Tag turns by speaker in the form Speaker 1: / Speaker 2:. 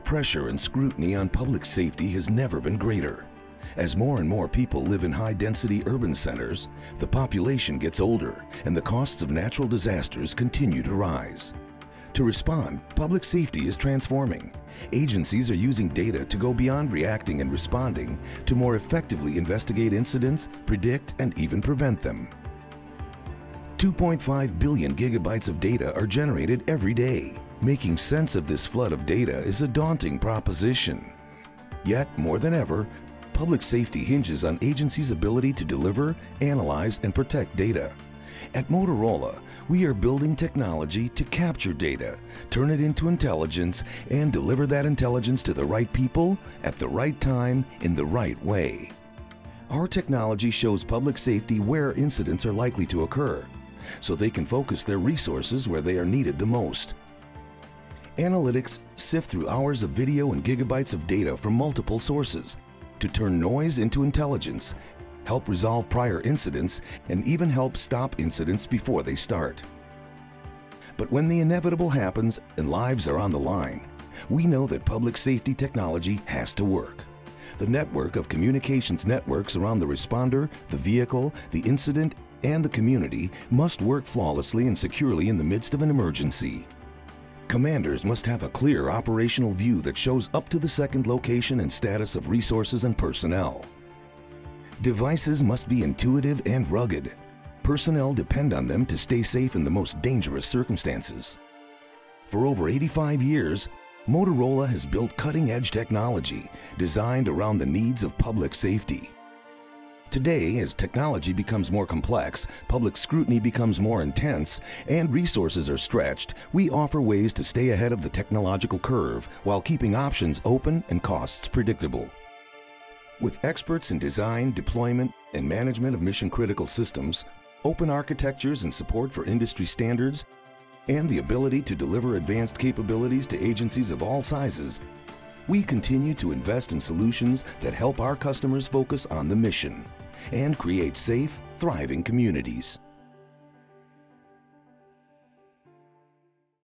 Speaker 1: The pressure and scrutiny on public safety has never been greater. As more and more people live in high-density urban centers, the population gets older and the costs of natural disasters continue to rise. To respond, public safety is transforming. Agencies are using data to go beyond reacting and responding to more effectively investigate incidents, predict, and even prevent them. 2.5 billion gigabytes of data are generated every day. Making sense of this flood of data is a daunting proposition. Yet, more than ever, public safety hinges on agencies' ability to deliver, analyze, and protect data. At Motorola, we are building technology to capture data, turn it into intelligence, and deliver that intelligence to the right people at the right time in the right way. Our technology shows public safety where incidents are likely to occur, so they can focus their resources where they are needed the most. Analytics sift through hours of video and gigabytes of data from multiple sources to turn noise into intelligence, help resolve prior incidents, and even help stop incidents before they start. But when the inevitable happens and lives are on the line, we know that public safety technology has to work. The network of communications networks around the responder, the vehicle, the incident, and the community must work flawlessly and securely in the midst of an emergency. Commanders must have a clear operational view that shows up to the second location and status of resources and personnel. Devices must be intuitive and rugged. Personnel depend on them to stay safe in the most dangerous circumstances. For over 85 years, Motorola has built cutting-edge technology designed around the needs of public safety. Today, as technology becomes more complex, public scrutiny becomes more intense, and resources are stretched, we offer ways to stay ahead of the technological curve while keeping options open and costs predictable. With experts in design, deployment, and management of mission-critical systems, open architectures and support for industry standards, and the ability to deliver advanced capabilities to agencies of all sizes, we continue to invest in solutions that help our customers focus on the mission and create safe, thriving communities.